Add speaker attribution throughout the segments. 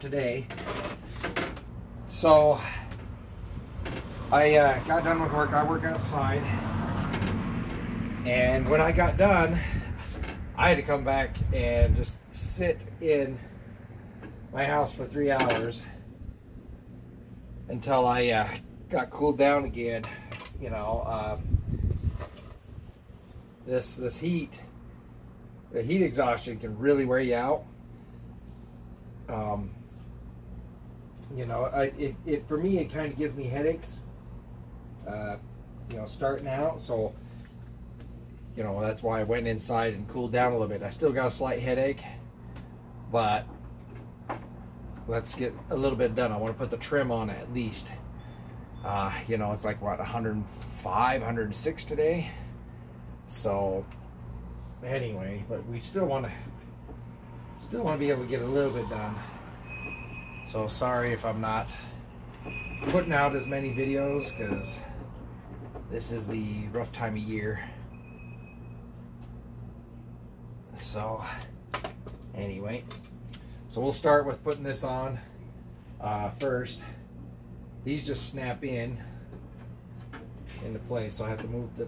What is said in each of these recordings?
Speaker 1: today. So I uh, got done with work. I work outside, and when I got done, I had to come back and just sit in my house for three hours until I uh, got cooled down again. You know, um, this this heat, the heat exhaustion can really wear you out. Um, you know, I, it, it for me it kind of gives me headaches. Uh, you know, starting out, so you know that's why I went inside and cooled down a little bit. I still got a slight headache, but let's get a little bit done. I want to put the trim on at least. Uh, you know, it's like what 105, 106 today. So anyway, but we still want to still want to be able to get a little bit done. So sorry if I'm not putting out as many videos because this is the rough time of year. So anyway, so we'll start with putting this on uh, first. These just snap in into place, so I have to move the,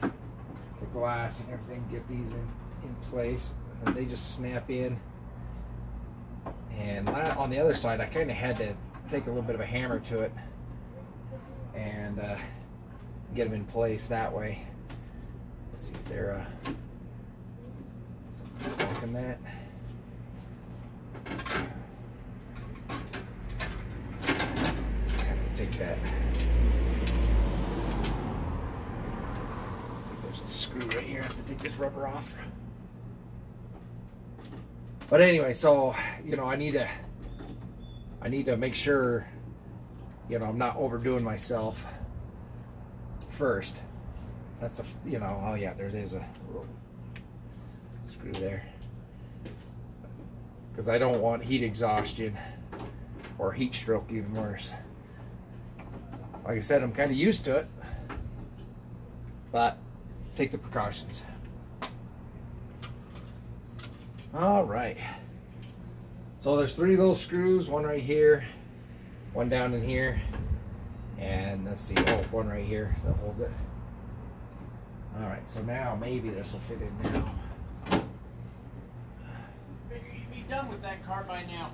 Speaker 1: the glass and everything, get these in, in place. And they just snap in. And on the other side, I kind of had to take a little bit of a hammer to it and uh, get them in place that way. Let's see, is there a looking that? take that. There's a screw right here. I have to take this rubber off. But anyway, so you know, I need to I need to make sure you know I'm not overdoing myself first. That's the you know, oh yeah, there is a screw there. Because I don't want heat exhaustion or heat stroke even worse. Like I said, I'm kind of used to it, but take the precautions. All right. So there's three little screws, one right here, one down in here, and let's see, oh, one right here that holds it. All right, so now maybe this will fit in now.
Speaker 2: Figure you'd be done with that car by now.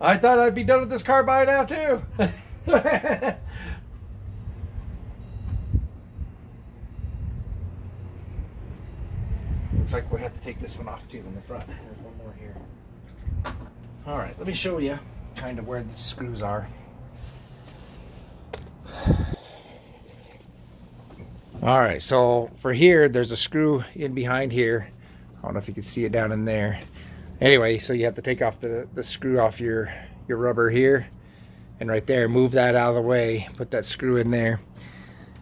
Speaker 1: I thought I'd be done with this car by now too. Looks like we have to take this one off too in the front. There's one more here. All right, let me show you kind of where the screws are. All right, so for here, there's a screw in behind here. I don't know if you can see it down in there. Anyway, so you have to take off the, the screw off your, your rubber here. And right there, move that out of the way, put that screw in there.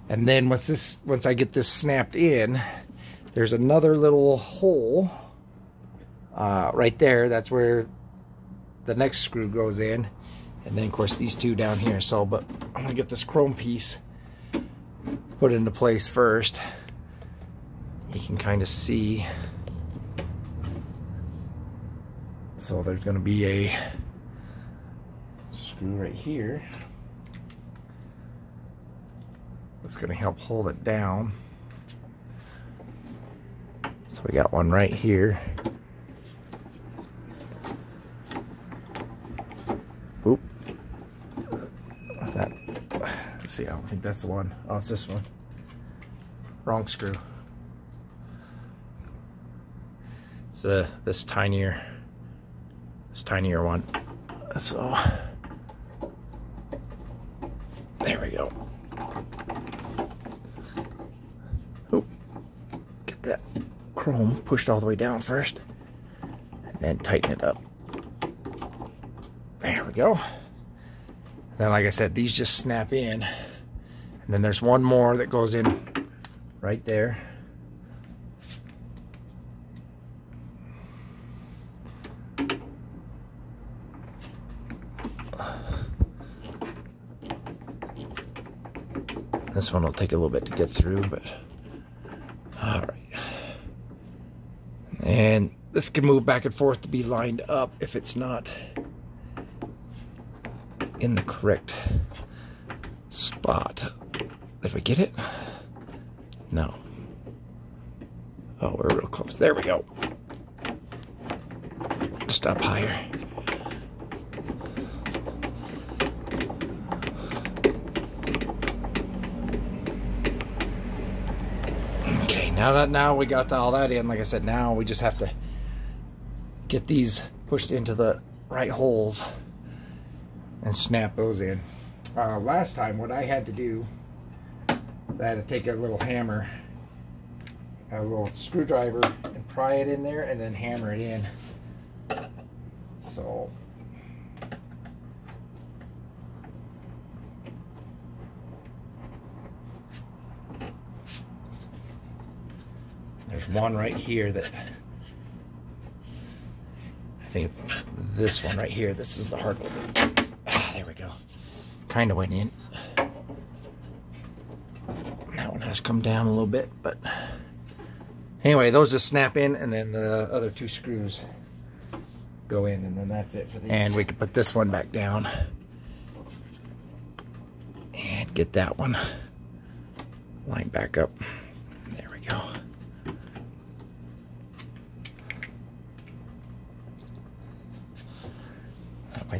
Speaker 1: And then once this, once I get this snapped in, there's another little hole uh, right there. That's where the next screw goes in. And then, of course, these two down here. So, but I'm going to get this chrome piece put into place first. You can kind of see. So there's going to be a screw right here. That's going to help hold it down. We got one right here. Oop. That. Let's see. I don't think that's the one. Oh, it's this one. Wrong screw. It's uh, this tinier, this tinier one. So there we go. chrome pushed all the way down first and then tighten it up. There we go. then like I said, these just snap in. And then there's one more that goes in right there. This one will take a little bit to get through, but And this can move back and forth to be lined up if it's not in the correct spot. Did we get it? No. Oh, we're real close. There we go. Just up higher. Okay, now that now we got all that in, like I said, now we just have to get these pushed into the right holes and snap those in. Uh, last time, what I had to do, I had to take a little hammer, a little screwdriver, and pry it in there, and then hammer it in. So one right here that I think it's this one right here. This is the hard one. Ah, there we go. Kind of went in. That one has come down a little bit, but anyway, those just snap in, and then the other two screws go in, and then that's it for these. And we can put this one back down and get that one lined back up. There we go.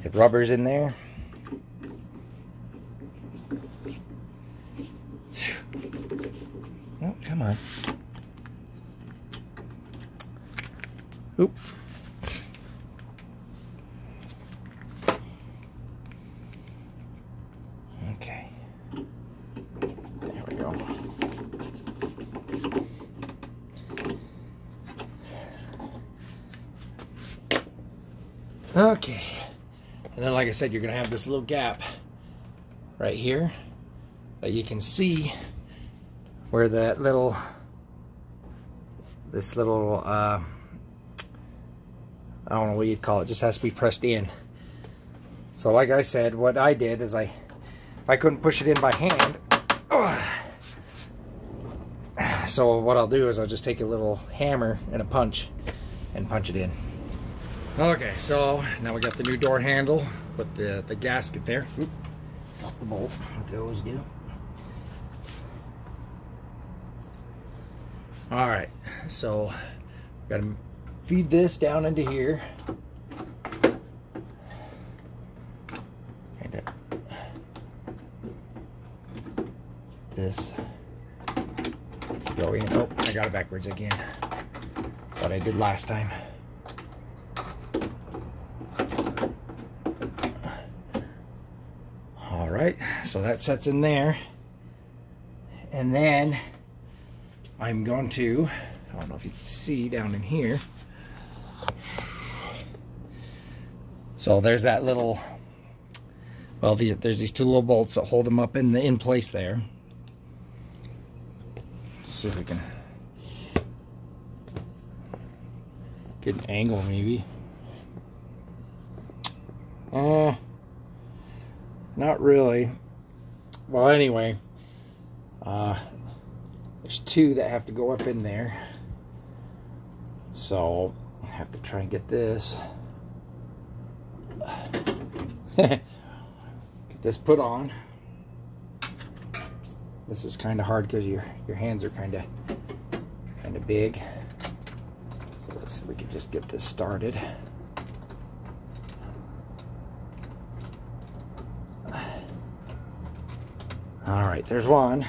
Speaker 1: The rubber's in there. Oh, come on. Oop. Okay. There we go. Okay. And then, like I said, you're going to have this little gap right here that you can see where that little, this little, uh, I don't know what you'd call it, just has to be pressed in. So like I said, what I did is I, if I couldn't push it in by hand, oh, so what I'll do is I'll just take a little hammer and a punch and punch it in. Okay, so now we got the new door handle with the, the gasket there. Got the bolt, like I always do. All right, so we got to feed this down into here. Kind of this go in. Oh, I got it backwards again. What I did last time. All right, so that sets in there. And then I'm going to, I don't know if you can see down in here. So there's that little, well, the, there's these two little bolts that hold them up in the in place there. Let's see if we can get an angle maybe. Uh, not really. Well, anyway, uh, there's two that have to go up in there. So I have to try and get this. get this put on. This is kind of hard because your your hands are kind of kind of big. So let's see if we can just get this started. All right, there's one.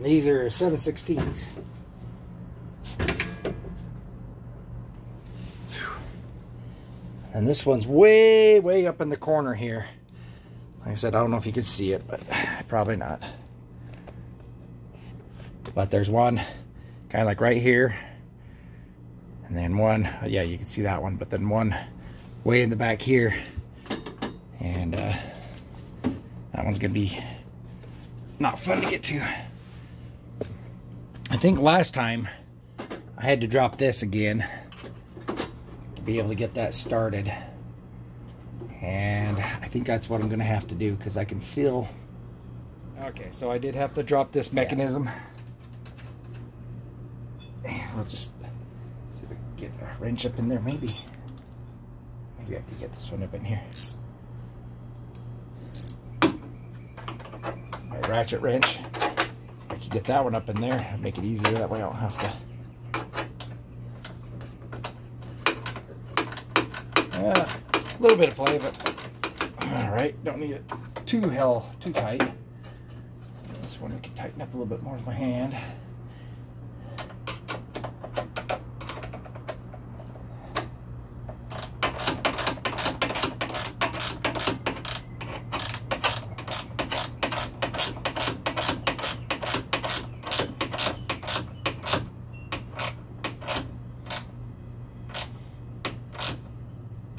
Speaker 1: These are 7 16ths. And this one's way, way up in the corner here. Like I said, I don't know if you can see it, but probably not. But there's one kind of like right here. And then one, yeah, you can see that one, but then one way in the back here. And uh, that one's gonna be not fun to get to. I think last time I had to drop this again to be able to get that started. And I think that's what I'm going to have to do because I can feel... Okay, so I did have to drop this mechanism. Yeah. I'll just see if I can get a wrench up in there, maybe. Maybe I could get this one up in here. Ratchet wrench. I could get that one up in there, make it easier. That way I don't have to. Yeah, a little bit of play, but all right. Don't need it too hell too tight. This one I can tighten up a little bit more with my hand.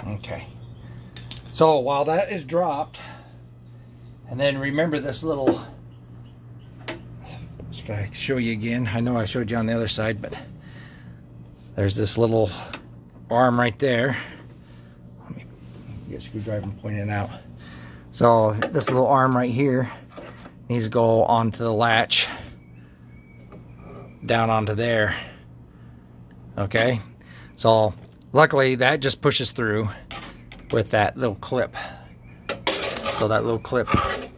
Speaker 1: Okay. So while that is dropped, and then remember this little, if I show you again, I know I showed you on the other side, but there's this little arm right there. Let me get a screwdriver and point it out. So this little arm right here needs to go onto the latch down onto there. Okay, so luckily that just pushes through with that little clip. So that little clip,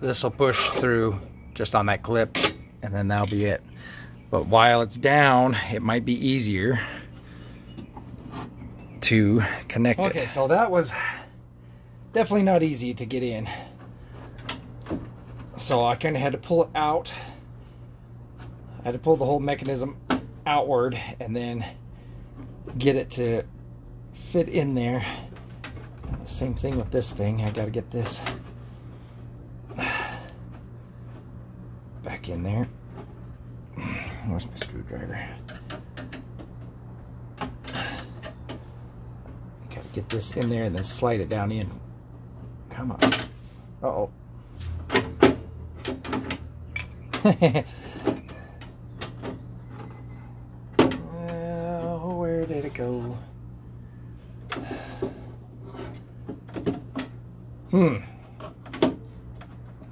Speaker 1: this will push through just on that clip and then that'll be it. But while it's down, it might be easier to connect okay, it. Okay, so that was definitely not easy to get in. So I kind of had to pull it out. I had to pull the whole mechanism outward and then get it to fit in there. Same thing with this thing. I got to get this back in there. Where's my screwdriver? Got to get this in there and then slide it down in. Come on. Uh oh. well, where did it go? Hmm.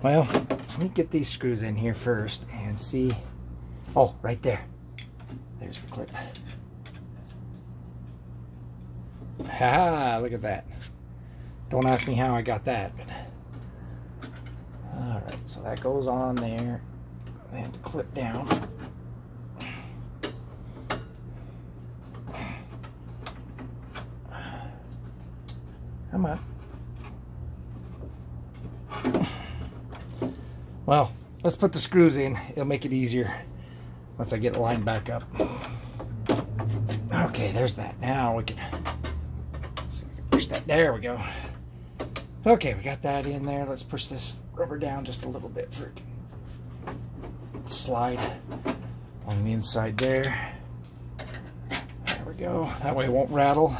Speaker 1: Well, let me get these screws in here first and see. Oh, right there. There's the clip. Ha! Look at that. Don't ask me how I got that, but. Alright, so that goes on there. Then clip down. Come on. Well, let's put the screws in. It'll make it easier once I get it lined back up. Okay, there's that. Now we can, see we can push that. There we go. Okay, we got that in there. Let's push this rubber down just a little bit for it slide on the inside there. There we go. That way it won't rattle.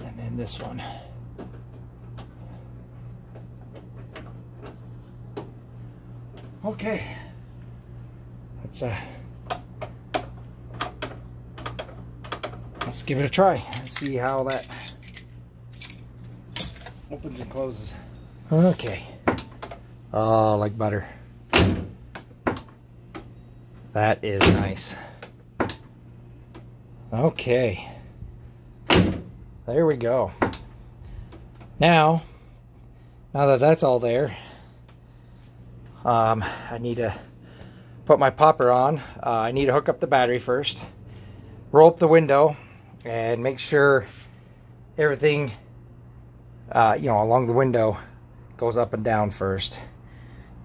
Speaker 1: And then this one. Okay. Let's uh let's give it a try and see how that opens and closes. Okay. Oh, like butter. That is nice. Okay. There we go. Now, now that that's all there, um, I need to put my popper on. Uh, I need to hook up the battery first, roll up the window, and make sure everything, uh, you know, along the window goes up and down first.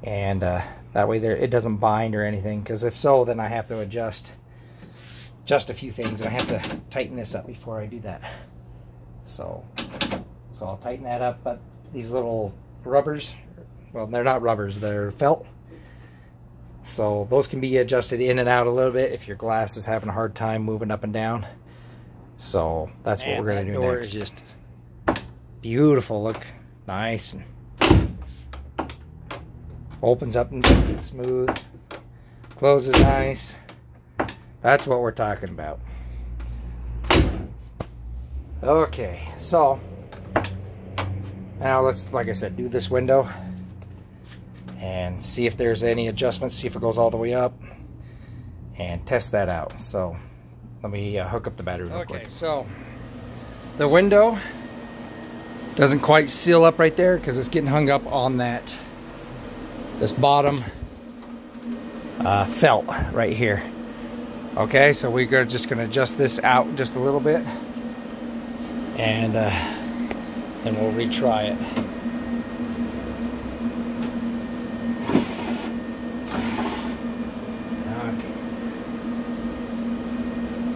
Speaker 1: And uh, that way there it doesn't bind or anything, because if so, then I have to adjust just a few things. And I have to tighten this up before I do that. So, so I'll tighten that up, but these little rubbers well they're not rubbers they're felt. So those can be adjusted in and out a little bit if your glass is having a hard time moving up and down. So that's what we're going to do door next. is just beautiful look. Nice and opens up and smooth closes nice. That's what we're talking about. Okay so now let's like I said do this window and see if there's any adjustments, see if it goes all the way up, and test that out. So let me uh, hook up the battery real okay, quick. so the window doesn't quite seal up right there because it's getting hung up on that this bottom uh, felt right here. Okay, so we're just going to adjust this out just a little bit and uh, then we'll retry it. Okay.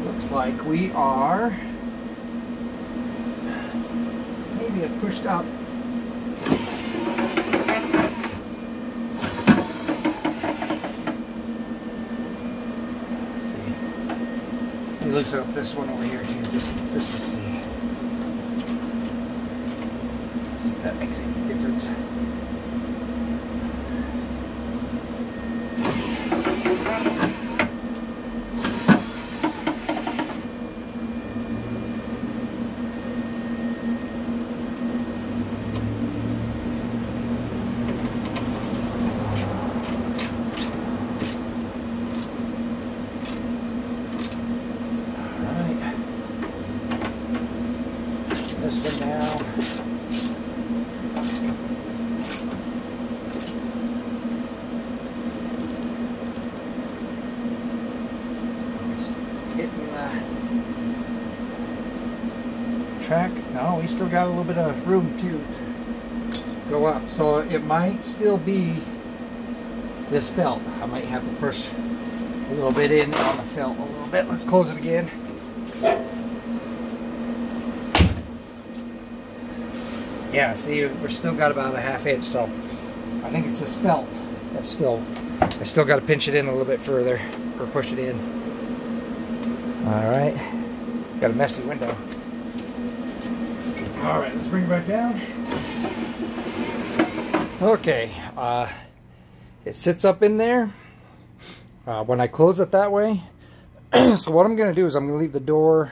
Speaker 1: Looks like we are maybe a pushed up See, loosen up this one over here too, just, just to see. See if that makes any difference. track. No, we still got a little bit of room to go up. So it might still be this felt. I might have to push a little bit in on the felt a little bit. Let's close it again. Yeah, see, we're still got about a half inch, so I think it's this felt that's still, I still got to pinch it in a little bit further or push it in. All right, got a messy window. All right, let's bring it back down. Okay, uh, it sits up in there. Uh, when I close it that way, so what I'm going to do is I'm to leave the door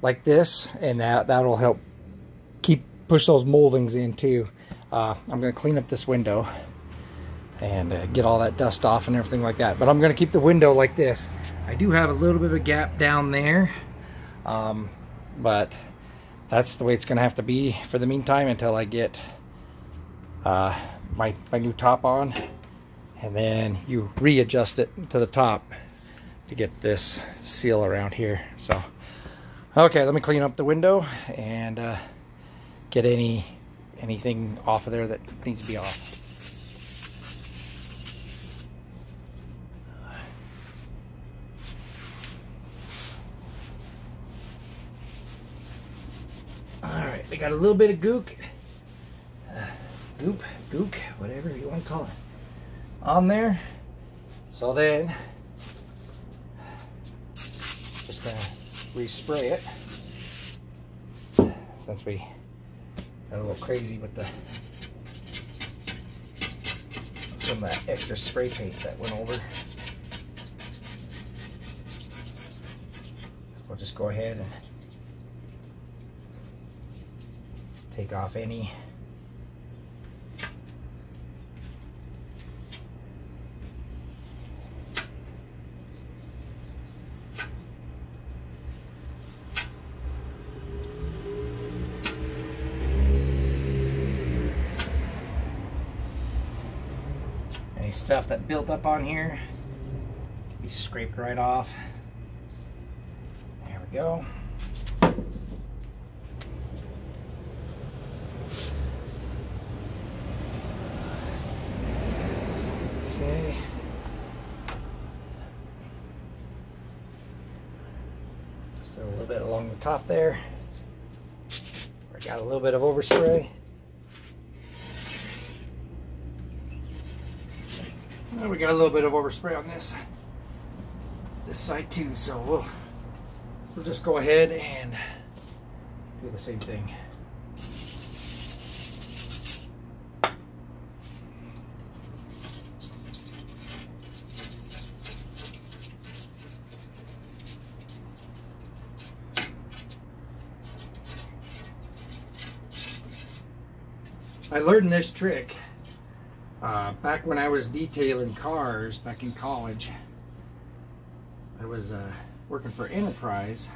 Speaker 1: like this, and that, that'll help keep push those moldings in too. Uh, I'm going to clean up this window and uh, get all that dust off and everything like that. But I'm going to keep the window like this. I do have a little bit of a gap down there, um, but that's the way it's going to have to be for the meantime until I get uh, my, my new top on. And then you readjust it to the top to get this seal around here. So, okay, let me clean up the window and uh, get any anything off of there that needs to be off. They got a little bit of gook, uh, goop, gook, whatever you want to call it, on there. So then, just uh, respray it. Since we got a little crazy with the some of that extra spray paint that went over. We'll just go ahead and take off any. Any stuff that built up on here? Be scraped right off. There we go top there. I got a little bit of overspray. And we got a little bit of overspray on this this side too, so we'll we'll just go ahead and do the same thing. I learned this trick uh, back when I was detailing cars back in college. I was uh, working for Enterprise,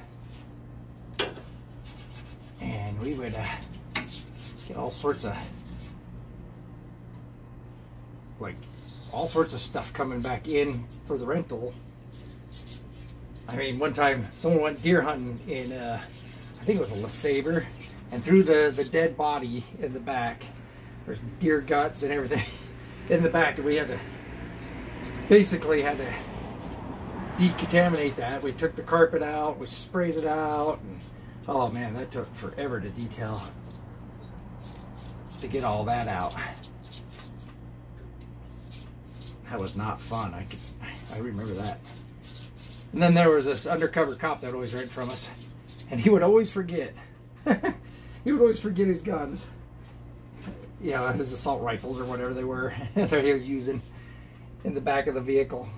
Speaker 1: and we would uh, get all sorts of like all sorts of stuff coming back in for the rental. I mean, one time someone went deer hunting in, uh, I think it was a LeSabre, and threw the, the dead body in the back. There's deer guts and everything in the back, and we had to basically had to decontaminate that. We took the carpet out, we sprayed it out, and oh man, that took forever to detail to get all that out. That was not fun. I could, I remember that. And then there was this undercover cop that always rent from us, and he would always forget. he would always forget his guns. You know, his assault rifles or whatever they were that he was using in the back of the vehicle.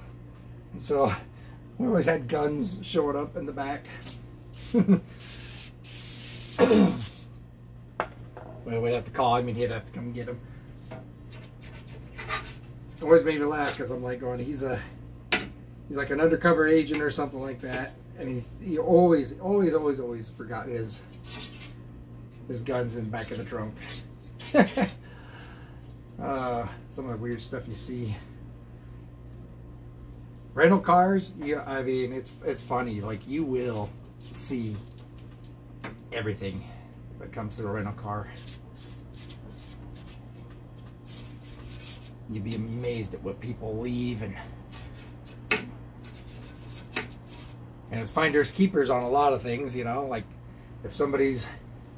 Speaker 1: And so we always had guns showing up in the back. well, we'd have to call him and he'd have to come get them. It always made me laugh because I'm like going, he's a, he's like an undercover agent or something like that, and he's he always, always, always, always forgot his his guns in the back of the trunk. uh, some of the weird stuff you see. Rental cars, yeah, I mean, it's it's funny. Like you will see everything that comes through a rental car. you'd be amazed at what people leave and and it's finders keepers on a lot of things you know like if somebody's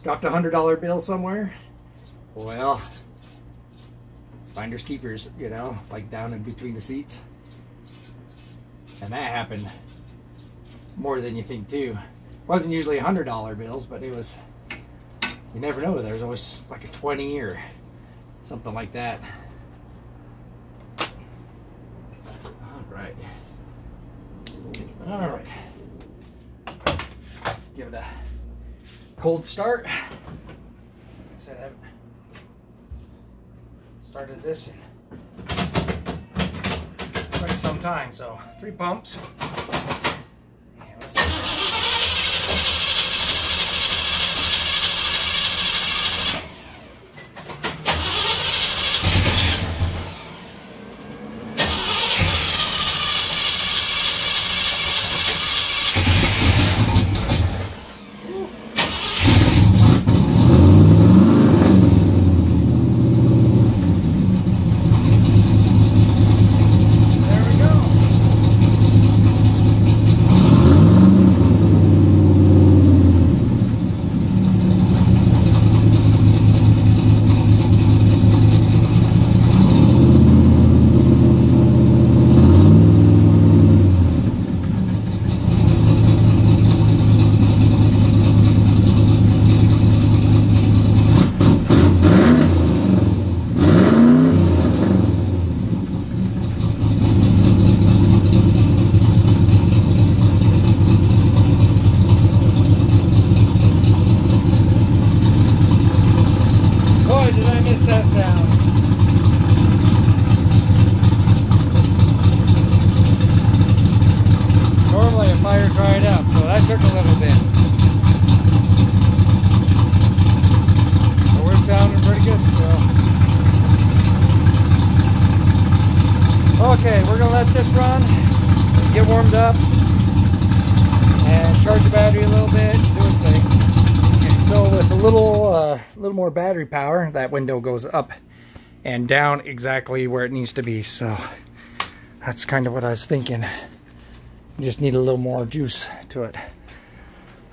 Speaker 1: dropped a hundred dollar bill somewhere well finders keepers you know like down in between the seats and that happened more than you think too it wasn't usually a hundred dollar bills but it was you never know there was always like a 20 or something like that Alright. All right. Give it a cold start. I said I haven't started this in quite some time, so three pumps. Okay, we're gonna let this run, get warmed up, and charge the battery a little bit, do its thing. Okay, so with a little, uh, little more battery power, that window goes up and down exactly where it needs to be. So that's kind of what I was thinking. Just need a little more juice to it.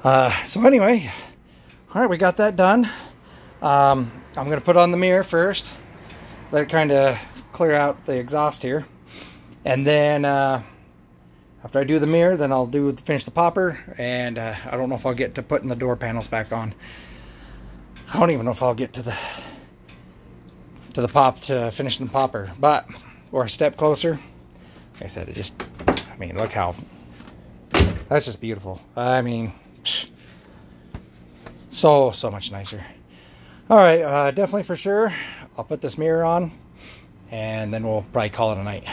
Speaker 1: Uh, so anyway, all right, we got that done. Um, I'm gonna put on the mirror first, let it kind of clear out the exhaust here. And then uh, after I do the mirror, then I'll do finish the popper. And uh, I don't know if I'll get to putting the door panels back on. I don't even know if I'll get to the to the pop to finishing the popper, but or a step closer. Like I said, it just, I mean, look how that's just beautiful. I mean, so so much nicer. All right, uh, definitely for sure. I'll put this mirror on, and then we'll probably call it a night.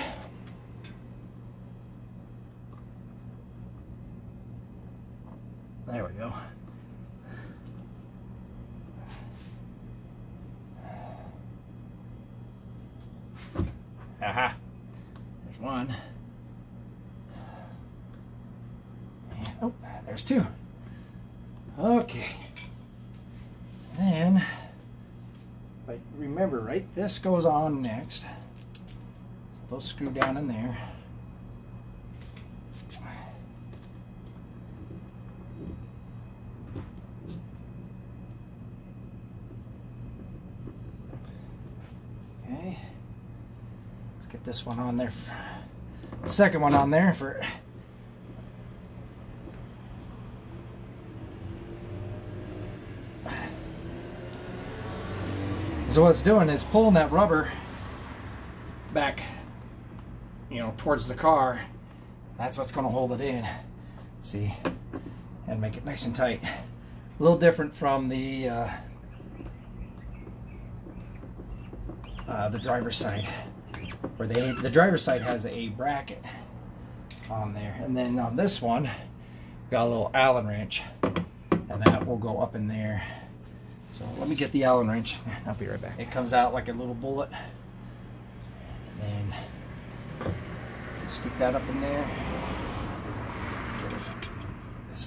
Speaker 1: Aha. There's one. And, oh, there's two. Okay. Then, I remember right, this goes on next. So those screw down in there. Okay. Let's get this one on there. Second one on there for So what it's doing is pulling that rubber back, you know, towards the car. That's what's going to hold it in. See? And make it nice and tight. A little different from the uh, uh, the driver's side, where they the driver's side has a bracket on there, and then on this one, got a little Allen wrench, and that will go up in there. So let me get the Allen wrench. I'll be right back. It comes out like a little bullet. And then stick that up in there. As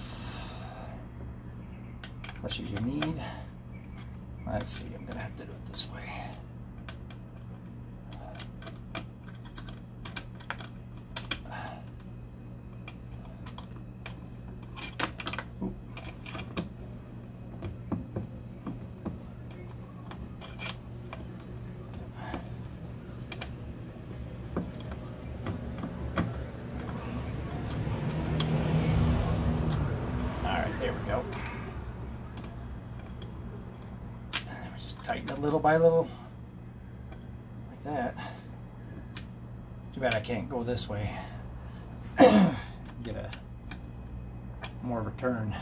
Speaker 1: much as you need. Let's see, I'm gonna have to do it this way. Little like that. Too bad I can't go this way. Get a more of a turn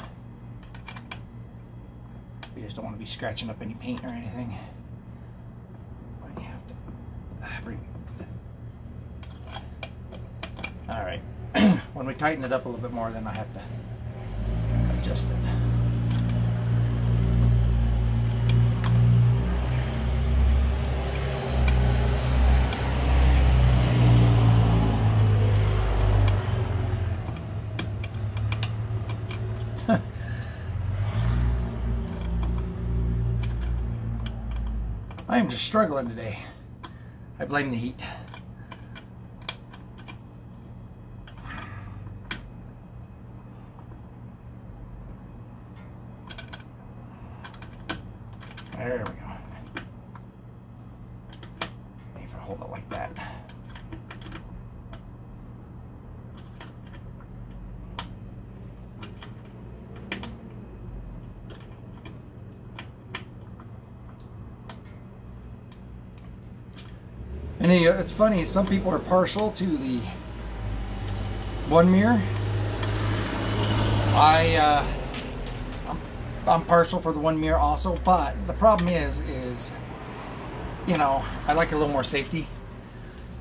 Speaker 1: we just don't want to be scratching up any paint or anything. Have to ah, all right. When we tighten it up a little bit more then I have to adjust it I am just struggling today. I blame the heat. There we go. If I hold it like that. And it's funny, some people are partial to the one mirror. I, uh, I'm, I'm partial for the one mirror also, but the problem is, is, you know, I like a little more safety.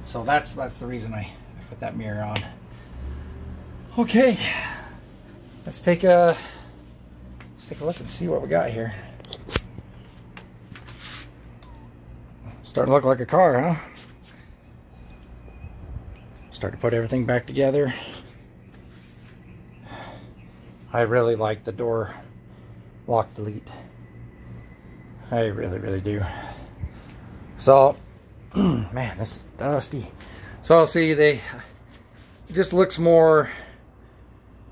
Speaker 1: So that's, that's the reason I put that mirror on. Okay, let's take a, let's take a look and see what we got here. Starting to look like a car, huh? Start to put everything back together. I really like the door lock delete. I really, really do. So, man, this is dusty. So I'll see they just looks more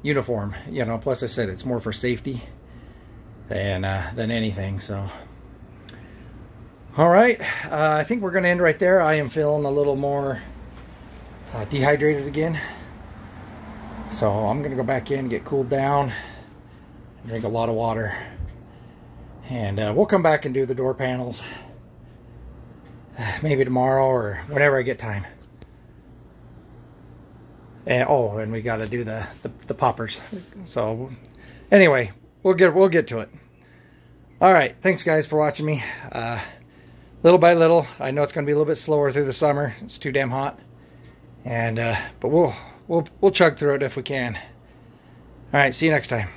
Speaker 1: uniform, you know. Plus, I said it's more for safety than uh, than anything. So, all right, uh, I think we're to end right there. I am feeling a little more uh, dehydrated again. So I'm to go back in, get cooled down, drink a lot of water. And uh, we'll come back and do the door panels. Maybe tomorrow or whenever I get time. And oh, and we got to do the, the, the poppers. So anyway, we'll get we'll get to it. All right, thanks guys for watching me. Uh, little by little, I know it's going to be a little bit slower through the summer. It's too damn hot. And uh, but we'll we'll we'll chug through it if we can. All right, see you next time.